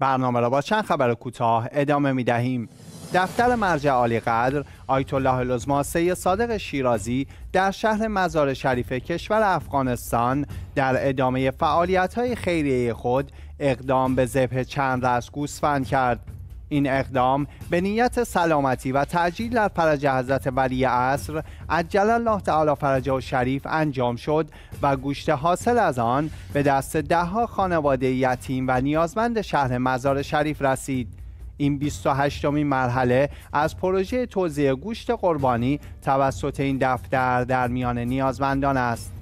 برنامه را با چند خبر کوتاه ادامه می دهیم. دفتر مرجع عالی قدر آیت الله العظما سید صادق شیرازی در شهر مزار شریف کشور افغانستان در ادامه فعالیت های خیریه خود اقدام به ذبح چند رأس گوسفند کرد این اقدام به نیت سلامتی و تعجیل در فرج حضرت ولی عصر عجل الله تعالی فرجه و شریف انجام شد و گوشت حاصل از آن به دست دهها خانواده یتیم و نیازمند شهر مزار شریف رسید. این 28 مین مرحله از پروژه توزیع گوشت قربانی توسط این دفتر در میان نیازمندان است.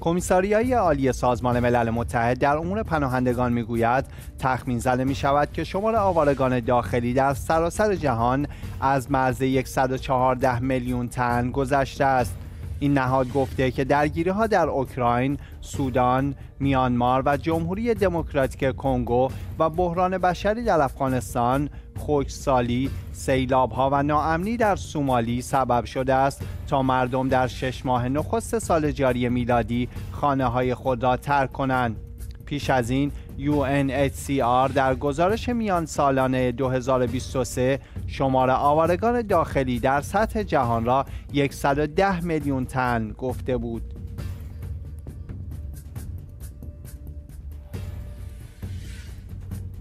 کمیساریای عالی سازمان ملل متحد در امور پناهندگان می‌گوید تخمین زده می شود که شمار آوارگان داخلی در سراسر جهان از مرز 114 میلیون تن گذشته است. این نهاد گفته که درگیری ها در اوکراین، سودان، میانمار و جمهوری دموکراتیک کنگو و بحران بشری در افغانستان، خشکسالی، سیلاب ها و ناامنی در سومالی سبب شده است تا مردم در شش ماه نخست سال جاری میلادی خانه های خود را ترک کنند. پیش از این UNHCR در گزارش میان سالانه 2023 شمار آوارگان داخلی در سطح جهان را 110 میلیون تن گفته بود.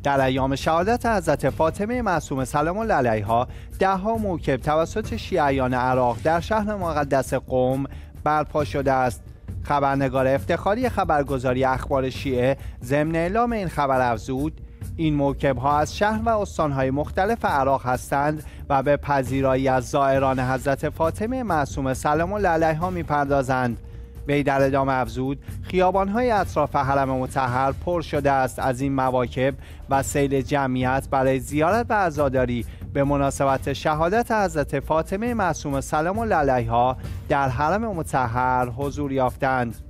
در ایام شهادت حضرت فاطمه معصومه سلام الله علیها دهها موکب توسط شیعیان عراق در شهر مقدس قوم برپا شده است. خبرنگار افتخاری خبرگزاری اخبار شیعه ضمن اعلام این خبر افزود این موکب ها از شهر و استانهای مختلف عراق هستند و به پذیرایی از زائران حضرت فاطمه معصومه سلام الله علیها می‌پردازند. وی در ادامه افزود. خیابانهای اطراف حرم متحر پر شده است از این مواکب و سیل جمعیت برای زیارت و عزاداری. به مناسبت شهادت حضرت فاطمه معصومه سلام الله علیها در حرم متحر حضور یافتند.